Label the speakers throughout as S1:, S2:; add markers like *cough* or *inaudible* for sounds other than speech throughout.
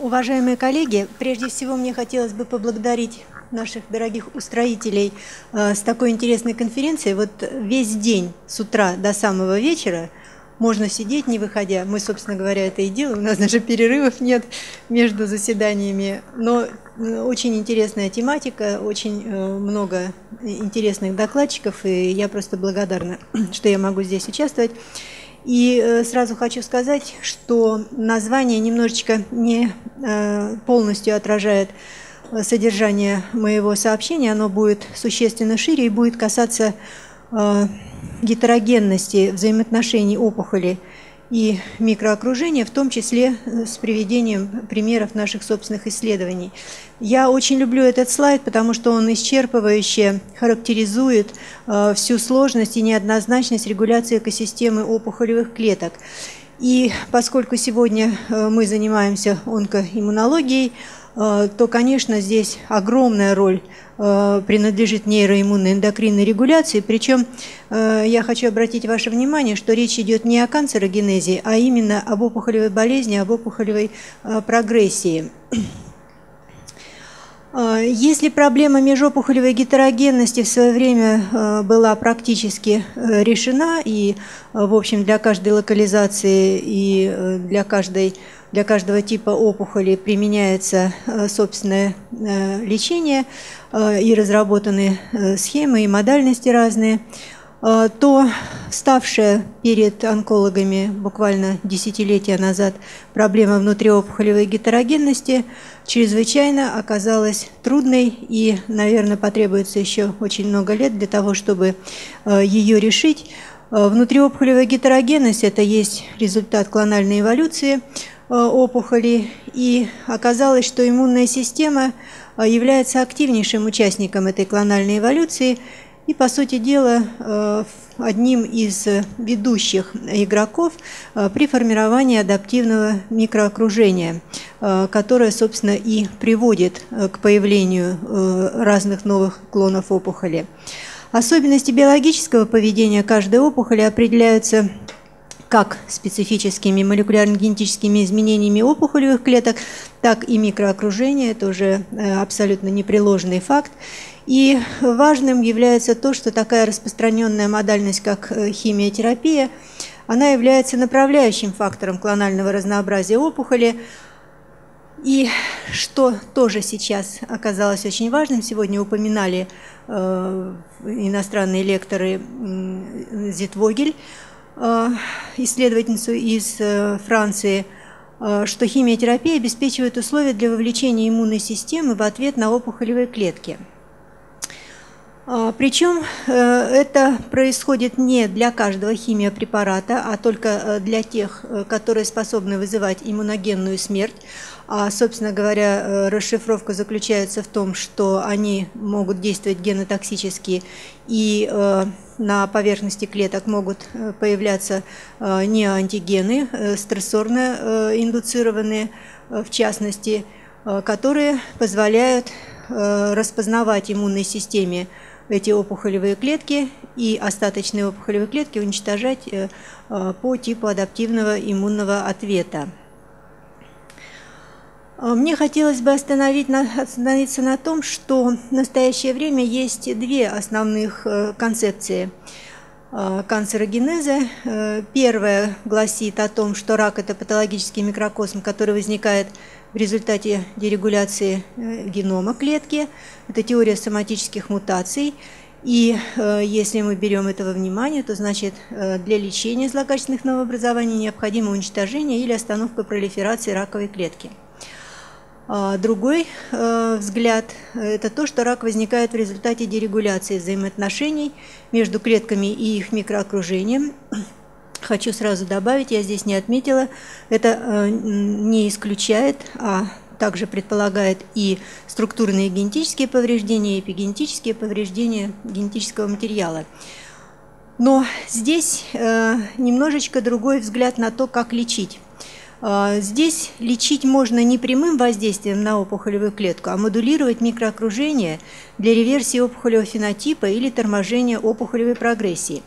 S1: Уважаемые коллеги, прежде всего мне хотелось бы поблагодарить наших дорогих устроителей э, с такой интересной конференцией. Вот весь день с утра до самого вечера можно сидеть, не выходя. Мы, собственно говоря, это и делаем. У нас даже перерывов нет между заседаниями. Но э, очень интересная тематика, очень э, много интересных докладчиков, и я просто благодарна, *clears throat* что я могу здесь участвовать. И э, сразу хочу сказать, что название немножечко не э, полностью отражает э, содержание моего сообщения. Оно будет существенно шире и будет касаться гетерогенности взаимоотношений опухоли и микроокружения, в том числе э, с приведением примеров наших собственных исследований. Я очень люблю этот слайд, потому что он исчерпывающе характеризует э, всю сложность и неоднозначность регуляции экосистемы опухолевых клеток. И поскольку сегодня э, мы занимаемся онкоиммунологией, то, конечно, здесь огромная роль э, принадлежит нейроиммунной эндокринной регуляции. Причем э, я хочу обратить ваше внимание, что речь идет не о канцерогенезе, а именно об опухолевой болезни, об опухолевой прогрессии. Если проблема межопухолевой гетерогенности в свое время была практически решена, и, в общем, для каждой локализации и для каждой для каждого типа опухоли применяется э, собственное э, лечение э, и разработаны схемы и модальности разные, то ставшая перед онкологами буквально десятилетия назад проблема внутриопухолевой гетерогенности чрезвычайно оказалась трудной и, наверное, потребуется еще очень много лет для того, чтобы ее решить. Внутриопухолевая гетерогенность – это есть результат клональной эволюции – опухоли, и оказалось, что иммунная система э, является активнейшим участником этой клональной эволюции и, по сути дела, э, одним из ведущих игроков при формировании адаптивного микроокружения, которое, собственно, и приводит к появлению разных новых клонов опухоли. Особенности биологического поведения каждой опухоли определяются как специфическими молекулярно-генетическими изменениями опухолевых клеток, так и микроокружения. Это уже э, абсолютно непреложный факт. И важным является то, что такая распространенная модальность, как э, химиотерапия, она является направляющим фактором клонального разнообразия опухоли. И что тоже сейчас оказалось очень важным, сегодня упоминали э, иностранные лекторы Зитвогель, исследовательницу из э, Франции, э, что химиотерапия обеспечивает условия для вовлечения иммунной системы в ответ на опухолевые клетки. Причем это происходит не для каждого химиопрепарата, а только для тех, которые способны вызывать иммуногенную смерть, а, собственно говоря, э, расшифровка заключается в том, что они могут действовать генотоксически и э, на поверхности клеток могут э, появляться неантигены, стрессорно индуцированные, в частности, которые позволяют распознавать иммунной системе эти опухолевые клетки и остаточные опухолевые клетки уничтожать по типу адаптивного иммунного ответа. А, мне хотелось бы остановить, остановиться на том, что в настоящее время есть две основных э, концепции а, канцерогенеза. Э, первая гласит о том, что рак – это патологический микрокосм, который возникает в результате дерегуляции э, генома клетки. Это теория соматических мутаций. И если мы берем этого внимание, то значит для лечения злокачественных новообразований необходимо уничтожение или остановка пролиферации раковой клетки – другой э, взгляд – это то, что рак возникает в результате дерегуляции взаимоотношений между клетками и их микроокружением. *clears throat* Хочу сразу добавить, я здесь не отметила, это э, не исключает, а также предполагает и структурные генетические повреждения, эпигенетические повреждения генетического материала. Но здесь э, немножечко другой взгляд на то, как лечить. А, здесь лечить можно не прямым воздействием на опухолевую клетку, а модулировать микроокружение для реверсии опухолевого фенотипа или торможения опухолевой прогрессии.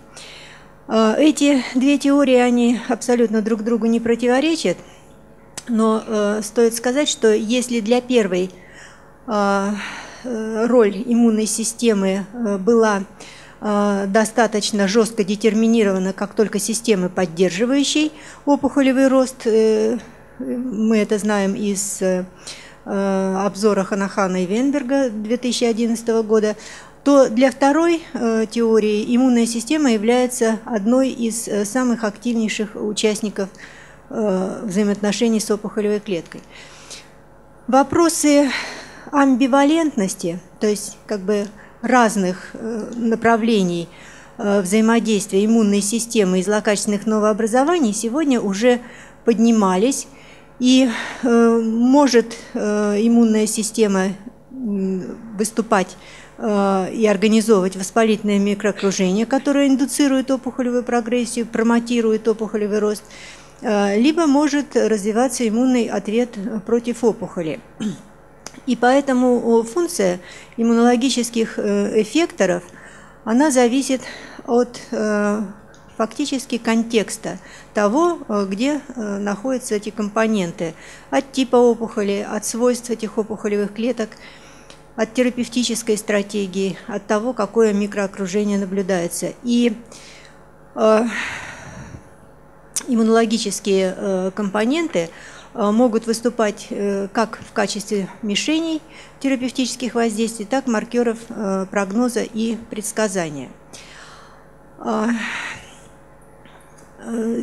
S1: А, эти две теории, они абсолютно друг другу не противоречат, Но э, стоит сказать, что если для первой э, роль иммунной системы была достаточно жестко детерминирована, как только системы, поддерживающей опухолевый рост, мы это знаем из обзора Ханахана и Венберга 2011 года, то для второй теории иммунная система является одной из самых активнейших участников Э, взаимоотношений с опухолевой клеткой. Вопросы амбивалентности, то есть как бы разных э, направлений э, взаимодействия иммунной системы и злокачественных новообразований сегодня уже поднимались. И может иммунная система выступать и организовывать воспалительное микроокружение, которое индуцирует опухолевую прогрессию, промотирует опухолевый рост – Э, либо может развиваться иммунный ответ против опухоли. И поэтому функция иммунологических э, эффекторов, она зависит от э, фактически контекста того, где находятся эти компоненты, от типа опухоли, от свойств этих опухолевых клеток, от терапевтической стратегии, от того, какое микроокружение наблюдается. И иммунологические э, компоненты э, могут выступать э, как в качестве мишеней терапевтических воздействий, так маркеров прогноза и предсказания.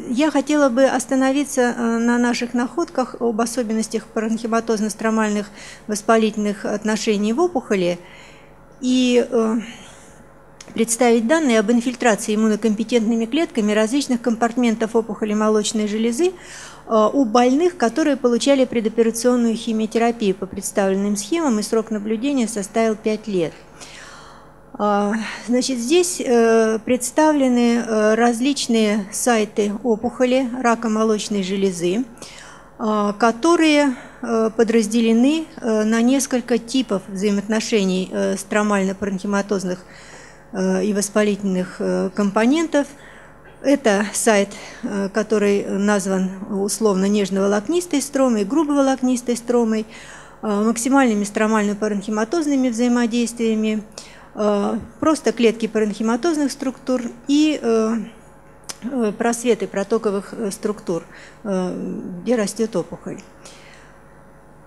S1: Я хотела бы остановиться на наших находках об особенностях паранхематозно-стромальных воспалительных отношений в опухоли и представить данные об инфильтрации иммунокомпетентными клетками различных компартментов опухоли молочной железы э, у больных, которые получали предоперационную химиотерапию по представленным схемам, и срок наблюдения составил 5 лет. Э, значит, здесь э, представлены различные сайты опухоли рака молочной железы, которые подразделены на несколько типов взаимоотношений стромально-паренхематозных Э, и воспалительных э, компонентов. Это сайт, э, который назван условно нежно-волокнистой стромой, грубо-волокнистой стромой, максимальными стромально-паренхематозными взаимодействиями, просто клетки паренхематозных структур и просветы протоковых структур, где растет опухоль.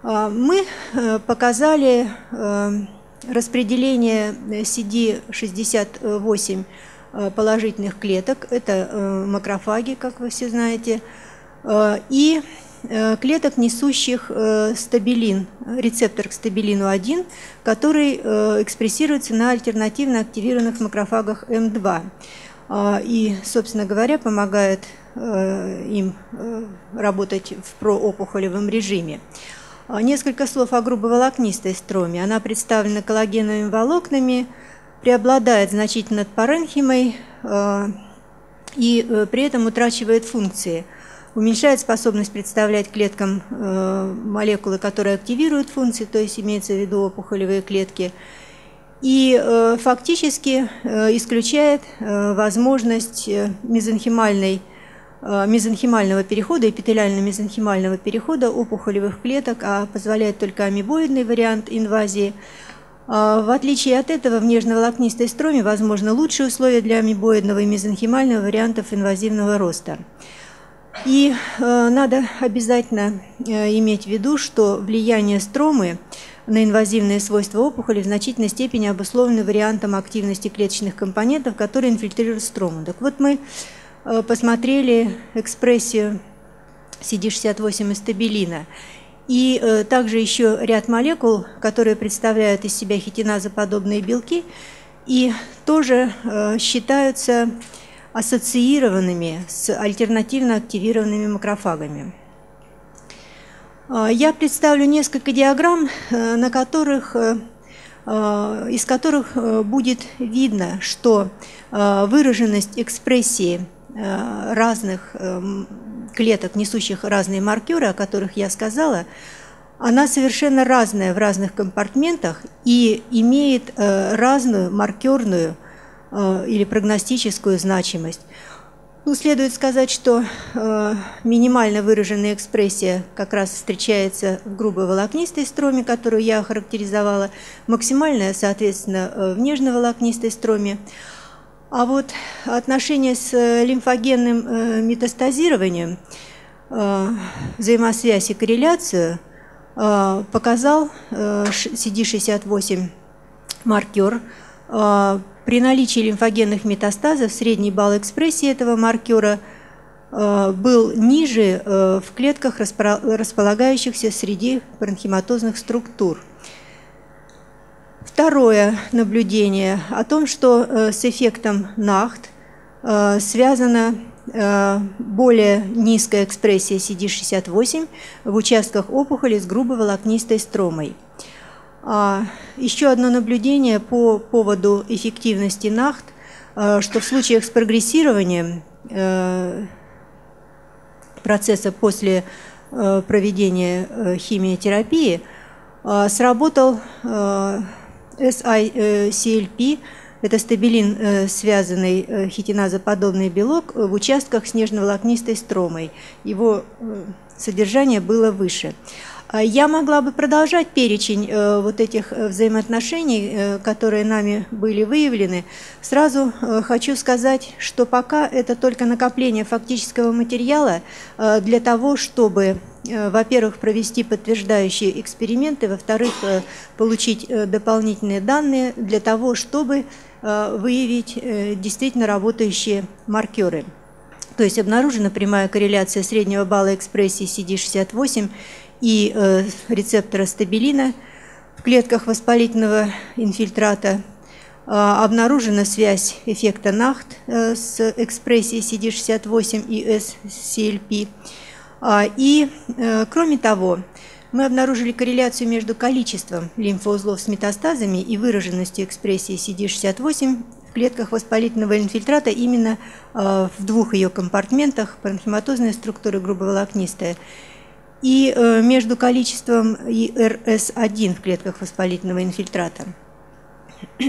S1: Мы показали распределение CD68 э, положительных клеток, это э, макрофаги, как вы все знаете, э, и клеток, несущих стабилин, рецептор к стабилину-1, который экспрессируется на альтернативно активированных макрофагах М2 и, собственно говоря, помогает им работать в проопухолевом режиме. А, несколько слов о грубоволокнистой строме. Она представлена коллагеновыми волокнами, преобладает значительно над паренхимой а, и э, при этом утрачивает функции. Уменьшает способность представлять клеткам э, молекулы, которые активируют функции, то есть имеется в виду опухолевые клетки, и э, фактически исключает возможность мезонхимальной мезонхимального перехода, эпителиально-мезонхимального перехода опухолевых клеток, а позволяет только амебоидный вариант инвазии. А, в отличие от этого, в нежно-волокнистой строме возможно лучшие условия для амебоидного и мезонхимального вариантов инвазивного роста. И э, надо обязательно э, иметь в виду, что влияние стромы на инвазивные свойства опухоли в значительной степени обусловлено вариантом активности клеточных компонентов, которые инфильтрируют строму. Так вот, мы Э, посмотрели экспрессию CD68 и стабилина. И э, также еще ряд молекул, которые представляют из себя хитиназоподобные белки, и тоже э, считаются ассоциированными с альтернативно активированными макрофагами. Я представлю несколько диаграмм, на которых, из которых будет видно, что выраженность экспрессии Э, разных эм, клеток, несущих разные маркеры, о которых я сказала, она совершенно разная в разных компартментах и имеет э, разную маркерную э, или прогностическую значимость. Ну, следует сказать, что э, минимально выраженная экспрессия как раз встречается в грубой волокнистой строме, которую я охарактеризовала, максимальная, соответственно, э, в нежно-волокнистой строме. А вот отношение с лимфогенным э, метастазированием, э, взаимосвязь и корреляцию э, показал э, CD68 маркер э, при наличии лимфогенных метастазов средний балл экспрессии этого маркера э, был ниже э, в клетках, располагающихся среди паренхематозных структур. Второе наблюдение о том, что э, с эффектом НАХТ связана более низкая экспрессия CD68 в участках опухоли с грубоволокнистой стромой – а, еще одно наблюдение по поводу эффективности НАХТ, что в случаях с прогрессированием э, процесса после э, проведения э, химиотерапии сработал SICLP, это стабилин, связанный хитиназоподобный белок в участках с нежно-волокнистой стромой. Его содержание было выше. А я могла бы продолжать перечень э, вот этих э, взаимоотношений, э, которые нами были выявлены. Сразу хочу сказать, что пока это только накопление фактического материала для того, чтобы, во-первых, провести подтверждающие эксперименты, во-вторых, получить дополнительные данные для того, чтобы выявить действительно работающие маркеры. То есть обнаружена прямая корреляция среднего балла экспрессии CD68 и э, рецептора стабилина в клетках воспалительного инфильтрата. Э, обнаружена связь эффекта НАХТ э, с экспрессией CD68 и SCLP. Э, и, кроме того, мы обнаружили корреляцию между количеством лимфоузлов с метастазами и выраженностью экспрессии CD68 в клетках воспалительного инфильтрата именно в двух ее компартментах – паренхематозная структура грубоволокнистая – и э, между количеством ИРС-1 в клетках воспалительного инфильтрата. *clears throat*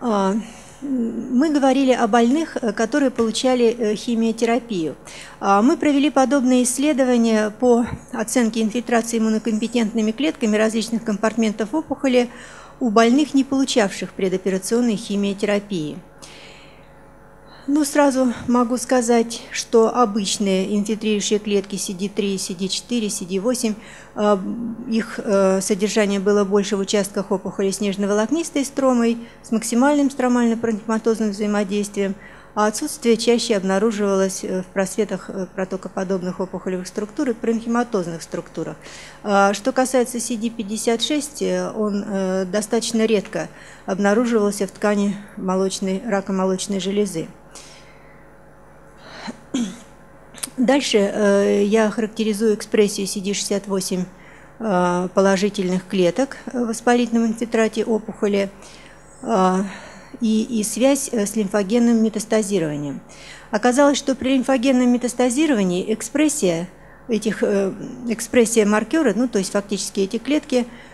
S1: А, мы говорили о больных, э, которые получали э, химиотерапию. А, мы провели подобные исследования по оценке инфильтрации иммунокомпетентными клетками различных компартментов опухоли у больных, не получавших предоперационной химиотерапии. Ну, сразу могу сказать, что обычные инфильтрирующие клетки CD3, CD4, CD8, их э, содержание было больше в участках опухоли снежно-волокнистой стромой с максимальным стромально-паренхематозным взаимодействием, а отсутствие чаще обнаруживалось э, в просветах э, протокоподобных опухолевых структур и паренхематозных структурах. А, что касается CD56, он достаточно редко обнаруживался в ткани молочной, рака молочной железы. Дальше э, я характеризую экспрессию CD68 э, положительных клеток в воспалительном инфильтрате опухоли э, и, и связь с лимфогенным метастазированием. Оказалось, что при лимфогенном метастазировании экспрессия этих экспрессия маркера, ну то есть фактически эти клетки – Э,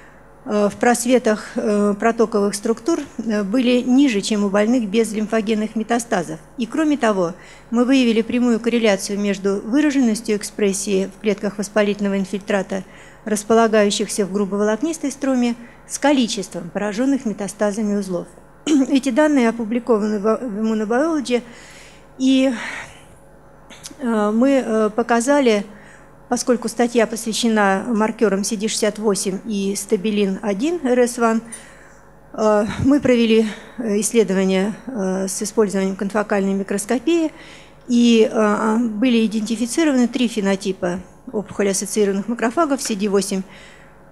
S1: в просветах э, протоковых структур э, были ниже, чем у больных без лимфогенных метастазов. И кроме того, мы выявили прямую корреляцию между выраженностью экспрессии в клетках воспалительного инфильтрата, располагающихся в грубоволокнистой строме, с количеством пораженных метастазами узлов. *clears throat* Эти данные опубликованы в Immunobiology, и мы показали, поскольку статья посвящена маркерам CD68 и стабилин-1 RS1, э, мы провели э, исследования э, с использованием конфокальной микроскопии, и были идентифицированы три фенотипа опухоли ассоциированных макрофагов CD8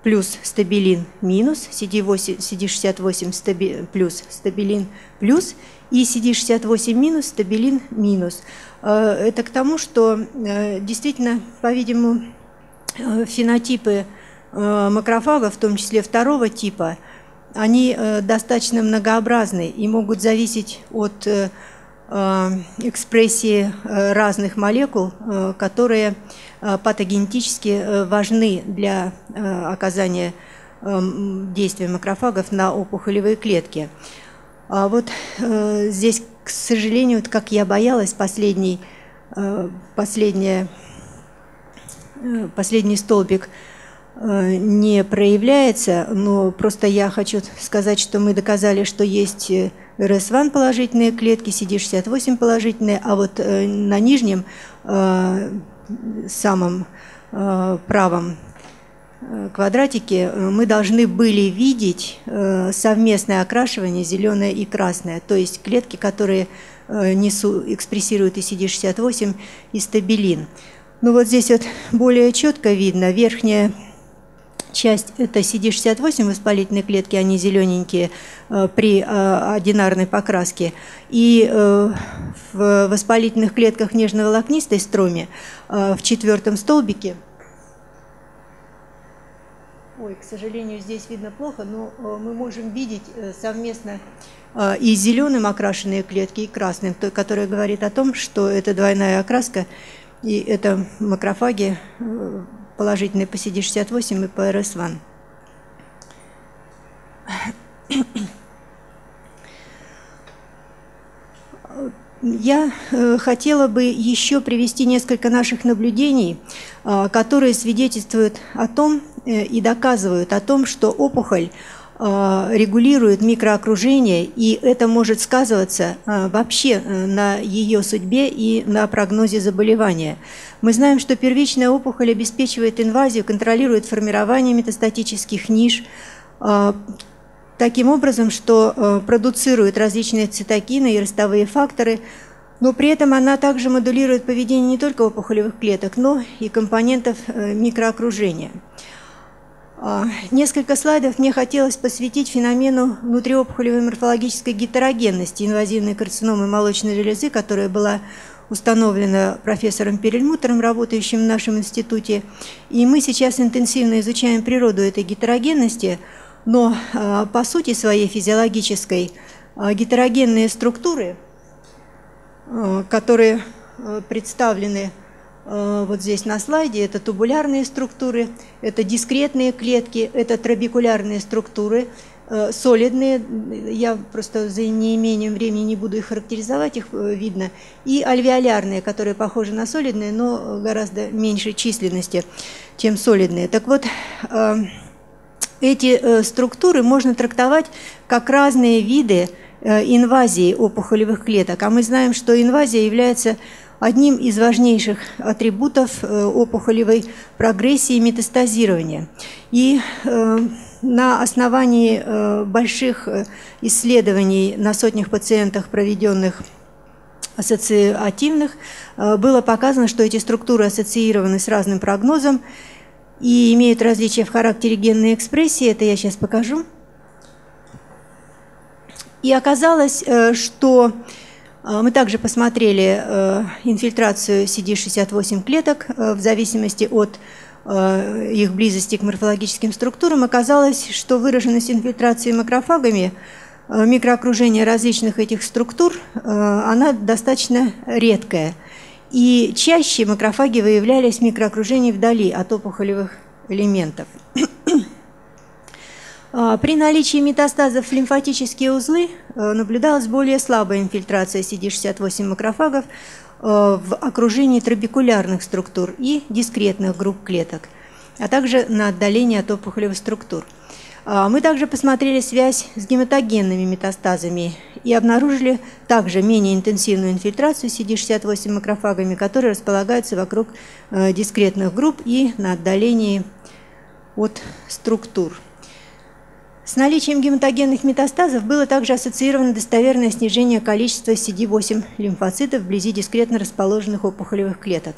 S1: плюс стабилин минус, CD8, CD68 стаби, плюс стабилин плюс и CD68 минус, стабилин минус. Э, это к тому, что э, действительно, по-видимому, э, фенотипы макрофагов, в том числе второго типа, они достаточно многообразны и могут зависеть от экспрессии разных молекул, которые патогенетически важны для оказания действия макрофагов на опухолевые клетки. А вот здесь к сожалению, как я боялась, последний, последняя, последний столбик не проявляется, но просто я хочу сказать, что мы доказали, что есть РС-1 положительные клетки, CD68 положительные, а вот на нижнем самом правом Э, квадратике э, мы должны были видеть э, совместное окрашивание зеленое и красное, то есть клетки, которые несу, экспрессируют и CD68, и стабилин. Ну вот здесь вот более четко видно, верхняя часть это CD68 воспалительные клетки, они зелененькие при одинарной покраске. И в воспалительных клетках нежно-волокнистой строме в четвертом столбике – Ой, к сожалению, здесь видно плохо, но э, мы можем видеть э, совместно э, и зеленым окрашенные клетки, и красным, которое говорит о том, что это двойная окраска, и это макрофаги положительные по CD68 и по RS1. Я хотела бы еще привести несколько наших наблюдений, которые свидетельствуют о том, и доказывают о том, что опухоль э, регулирует микроокружение, и это может сказываться э, вообще на ее судьбе и на прогнозе заболевания. Мы знаем, что первичная опухоль обеспечивает инвазию, контролирует формирование метастатических ниш, таким образом, что продуцирует различные цитокины и ростовые факторы, но при этом она также модулирует поведение не только опухолевых клеток, но и компонентов микроокружения. А, несколько слайдов мне хотелось посвятить феномену внутриопухолевой морфологической гетерогенности инвазивной карциномы молочной железы, которая была установлена профессором Перельмутером, работающим в нашем институте. И мы сейчас интенсивно изучаем природу этой гетерогенности, но а, по сути своей физиологической а, гетерогенные структуры, которые представлены вот здесь на слайде, это тубулярные структуры, это дискретные клетки, это трабекулярные структуры, э, солидные, я просто за неимением времени не буду их характеризовать, их э, видно, и альвеолярные, которые похожи на солидные, но гораздо меньшей численности, чем солидные. Так вот, эти структуры можно трактовать как разные виды инвазии опухолевых клеток, а мы знаем, что инвазия является одним из важнейших атрибутов э, опухолевой прогрессии и метастазирования. И э, на основании э, больших исследований на сотнях пациентах, проведенных ассоциативных, было показано, что эти структуры ассоциированы с разным прогнозом и имеют различия в характере генной экспрессии. Это я сейчас покажу. И оказалось, что мы также посмотрели э, инфильтрацию CD68 клеток э, в зависимости от э, их близости к морфологическим структурам. Оказалось, что выраженность инфильтрации макрофагами микроокружения различных этих структур, она достаточно редкая. И чаще макрофаги выявлялись в микроокружении вдали от опухолевых элементов. А, при наличии метастазов в лимфатические узлы э, наблюдалась более слабая инфильтрация CD68 макрофагов э, в окружении трабекулярных структур и дискретных групп клеток, а также на отдалении от опухолевых структур. А, мы также посмотрели связь с гематогенными метастазами и обнаружили также менее интенсивную инфильтрацию CD68 макрофагами, которые располагаются вокруг э, дискретных групп и на отдалении от структур. С наличием гематогенных метастазов было также ассоциировано достоверное снижение количества CD8 лимфоцитов вблизи дискретно расположенных опухолевых клеток.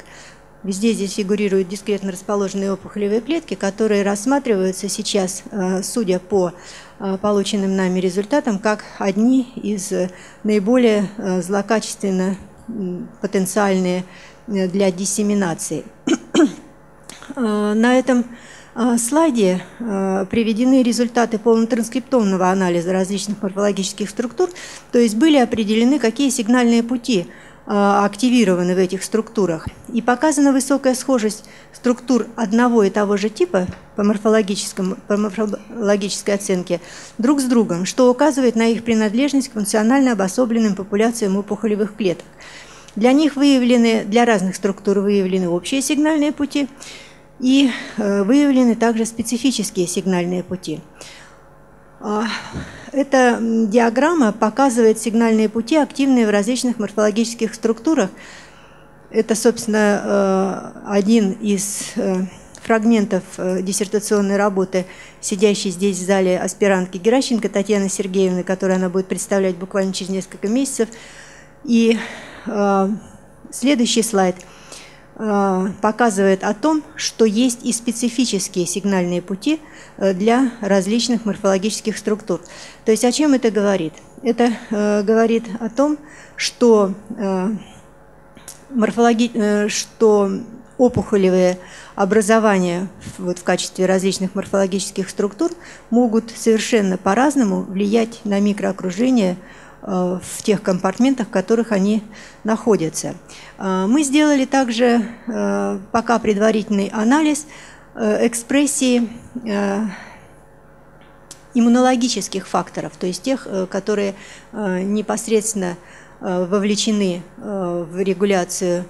S1: Везде здесь фигурируют дискретно расположенные опухолевые клетки, которые рассматриваются сейчас, э, судя по э, полученным нами результатам, как одни из э, наиболее злокачественно потенциальные для диссеминации. *clears throat* На этом слайде а, приведены результаты полнотранскриптомного анализа различных морфологических структур, то есть были определены, какие сигнальные пути активированы в этих структурах. И показана высокая схожесть структур одного и того же типа по, морфологическому, по морфологической оценке друг с другом, что указывает на их принадлежность к функционально обособленным популяциям опухолевых клеток. Для них выявлены, для разных структур выявлены общие сигнальные пути и э, выявлены также специфические сигнальные пути. А, эта диаграмма показывает сигнальные пути, активные в различных морфологических структурах. Это, собственно, э, один из э, фрагментов диссертационной работы, сидящей здесь в зале аспирантки Геращенко Татьяны Сергеевны, которую она будет представлять буквально через несколько месяцев. И следующий слайд показывает о том, что есть и специфические сигнальные пути э, для различных морфологических структур. То есть о чем это говорит? Это говорит о том, что, морфологи... что опухолевые образования вот в качестве различных морфологических структур могут совершенно по-разному влиять на микроокружение Э, в тех компартментах, в которых они находятся. Э, мы сделали также э, пока предварительный анализ экспрессии иммунологических факторов, то есть тех, которые непосредственно вовлечены в регуляцию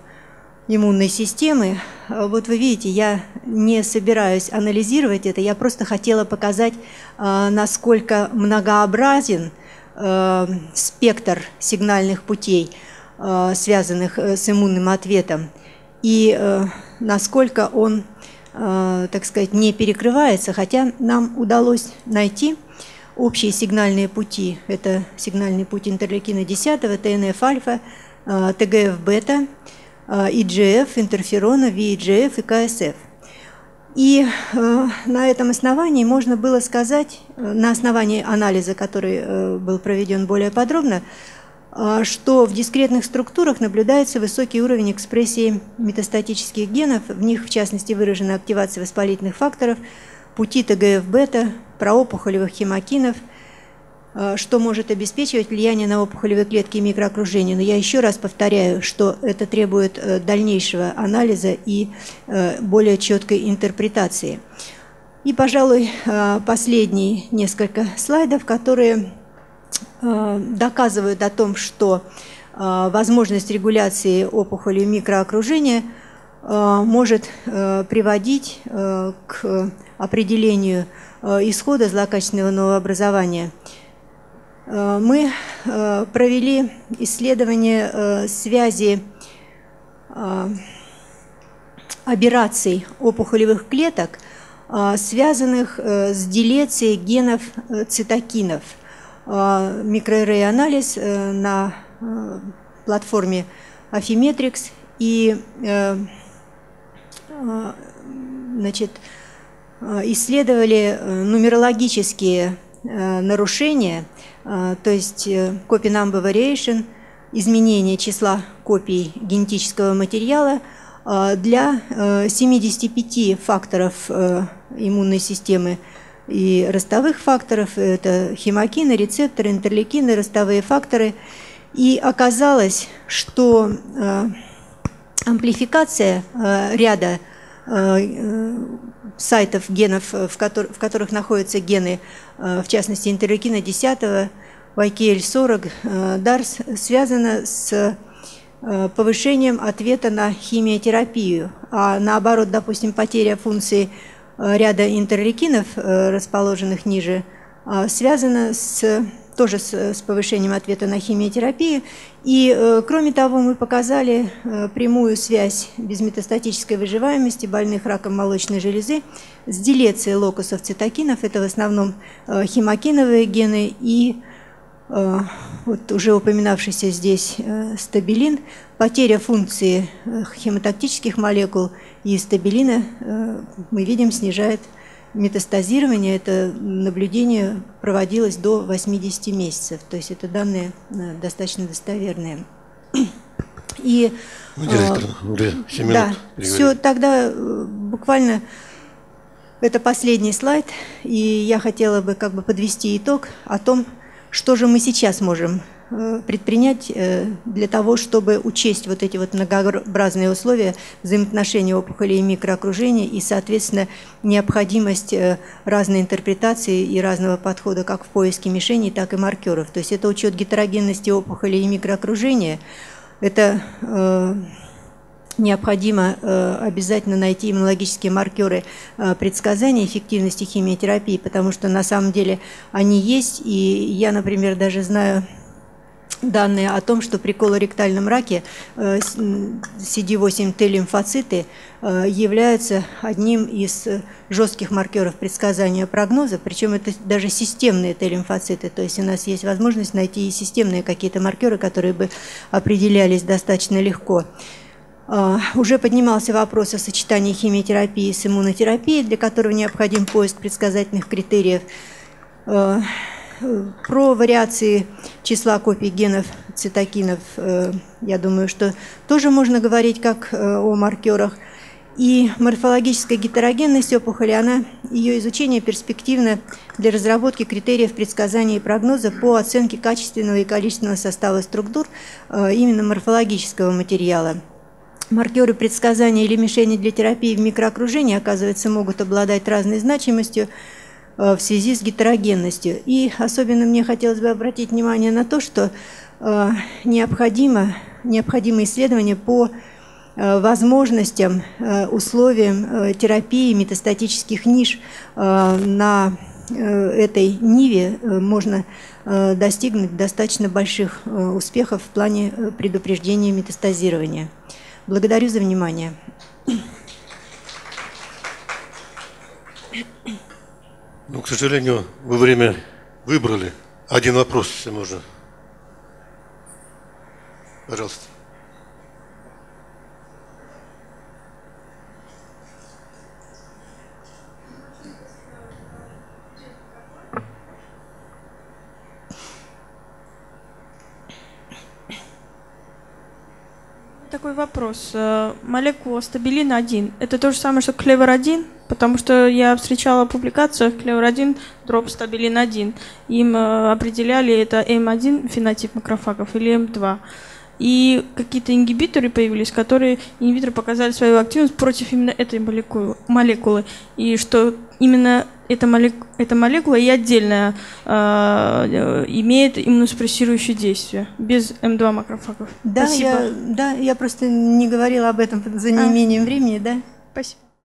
S1: иммунной системы. Вот вы видите, я не собираюсь анализировать это, я просто хотела показать, насколько многообразен Э, спектр сигнальных путей, э, связанных э, с иммунным ответом, и насколько он, так сказать, не перекрывается, хотя нам удалось найти общие сигнальные пути. Это сигнальный путь интерлейкина 10, ТНФ-альфа, ТГФ-бета, ИГФ, интерферона, VEGF и КСФ. И э, на этом основании можно было сказать, э, на основании анализа, который э, был проведен более подробно, э, что в дискретных структурах наблюдается высокий уровень экспрессии метастатических генов, в них в частности выражена активация воспалительных факторов, пути ТГФ-бета, проопухолевых хемокинов – что может обеспечивать влияние на опухолевые клетки и микроокружение. Но я еще раз повторяю, что это требует э, дальнейшего анализа и э, более четкой интерпретации. И, пожалуй, последние несколько слайдов, которые доказывают о том, что возможность регуляции опухоли микроокружения может приводить к определению исхода злокачественного новообразования – Э, мы э, провели исследование э, связи аберраций опухолевых клеток, связанных с делецией генов цитокинов. Микроэрей-анализ на платформе Affymetrix и значит, исследовали нумерологические нарушения – то есть э, copy number variation, изменение числа копий генетического материала а, для 75 э, факторов э, иммунной системы и ростовых факторов, это хемокины, рецепторы, интерлейкины, ростовые факторы. И оказалось, что амплификация ряда сайтов генов, э, в, котор, в которых находятся гены, э, в частности интерлейкина 10, YKL40, DARS, связано с э, повышением ответа на химиотерапию. А наоборот, допустим, потеря функции ряда интерлейкинов, расположенных ниже, связана с тоже с, с повышением ответа на химиотерапию. И, э, кроме того, мы показали э, прямую связь безметастатической выживаемости больных раком молочной железы с делецией локусов цитокинов. Это в основном э, химокиновые гены и вот уже упоминавшийся здесь стабилин. Потеря функции хемотактических молекул и стабилина, мы видим, снижает метастазирование, это наблюдение проводилось до 80 месяцев. То есть это данные э, достаточно достоверные. И, ну, директор, э, да, все, тогда э, буквально это последний слайд, и я хотела бы как бы подвести итог о том, что же мы сейчас можем предпринять э, для того, чтобы учесть вот эти вот многообразные условия взаимоотношения опухоли и микроокружения и, соответственно, необходимость э, разной интерпретации и разного подхода как в поиске мишеней, так и маркеров. То есть это учет гетерогенности опухоли и микроокружения, это необходимо э, обязательно найти иммунологические маркеры предсказания эффективности химиотерапии, потому что на самом деле они есть, и я, например, даже знаю данные о том, что при колоректальном раке э, CD8T лимфоциты являются одним из жестких маркеров предсказания прогноза, причем это даже системные Т-лимфоциты, то есть у нас есть возможность найти и системные какие-то маркеры, которые бы определялись достаточно легко. А, уже поднимался вопрос о сочетании химиотерапии с иммунотерапией, для которого необходим поиск предсказательных критериев. Про вариации числа копий генов цитокинов, э, я думаю, что тоже можно говорить как э, о маркерах. И морфологическая гетерогенность опухоли, она, ее изучение перспективно для разработки критериев предсказания и прогноза по оценке качественного и количественного состава структур э, именно морфологического материала. Маркеры предсказания или мишени для терапии в микроокружении, оказывается, могут обладать разной значимостью в связи с гетерогенностью. И особенно мне хотелось бы обратить внимание на то, что э, необходимо, необходимо исследование по э, возможностям, условиям терапии метастатических ниш на этой ниве можно достигнуть достаточно больших успехов в плане предупреждения метастазирования. Благодарю за внимание.
S2: Ну, к сожалению, вы время выбрали. Один вопрос, если можно. Пожалуйста.
S3: такой вопрос. Э, молекула стабилин-1, это то же самое, что клевер-1? Потому что я встречала в публикациях клевер-1, дроп стабилин-1. Им э, определяли это М1 фенотип макрофагов или М2. И какие-то ингибиторы появились, которые инвитру показали свою активность против именно этой молекулы. молекулы. И что именно эта, молек, эта молекула и отдельно э, имеет иммуносупрессирующее действие, без М2 макрофагов.
S1: Да, Спасибо. Я, да, я просто не говорила об этом за неимением а. времени, да.
S3: Спасибо.